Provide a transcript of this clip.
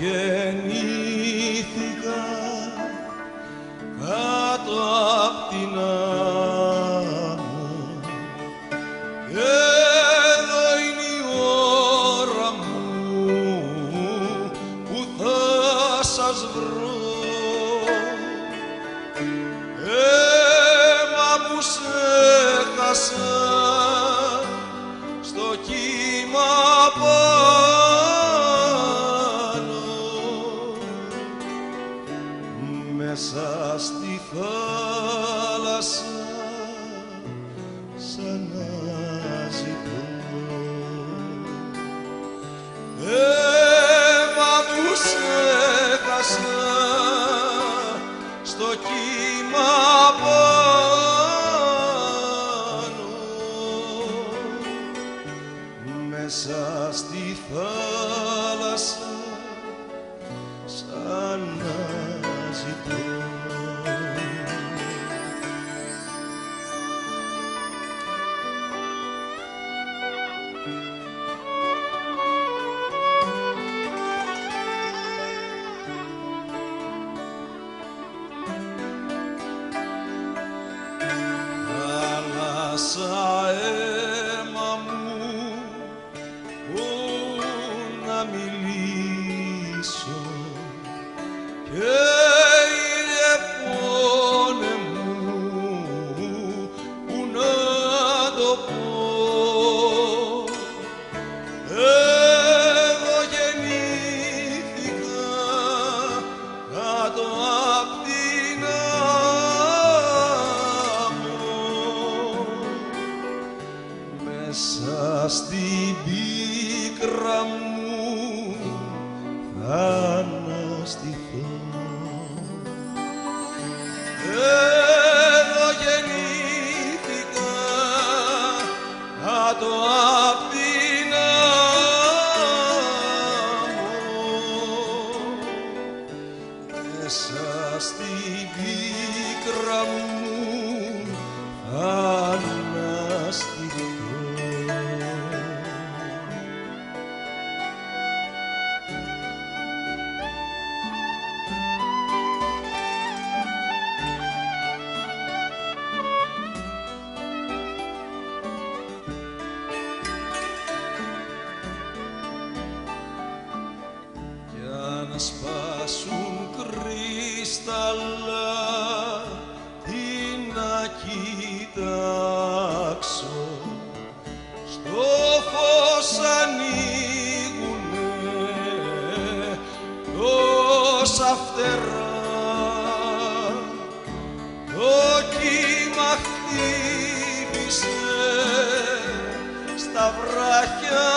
γεννήθηκα κάτω απ' την άμμο. Και εδώ είναι η ώρα μου που θα σας βρω. Αίμα που σε χάσα μέσα στη θάλασσα σαν να ζητώ αίμα που σε χάσα στο κύμα πάνω. Μέσα στη θάλασσα να μιλήσω και ήρε πόνε μου που να το πω. Εδώ γεννήθηκα κάτω απ' την άμμο μέσα στην πίκρα μου θα αναστηθώ. Εδώ γεννήθηκα κάτω απ' την άμμο μέσα στην πίκρα μου θα αναστηθώ. σπάσουν κρύσταλλα τι να κοιτάξω. Στο φως ανοίγουνε τόσα φτερά. Το κύμα χτύπησε στα βράχια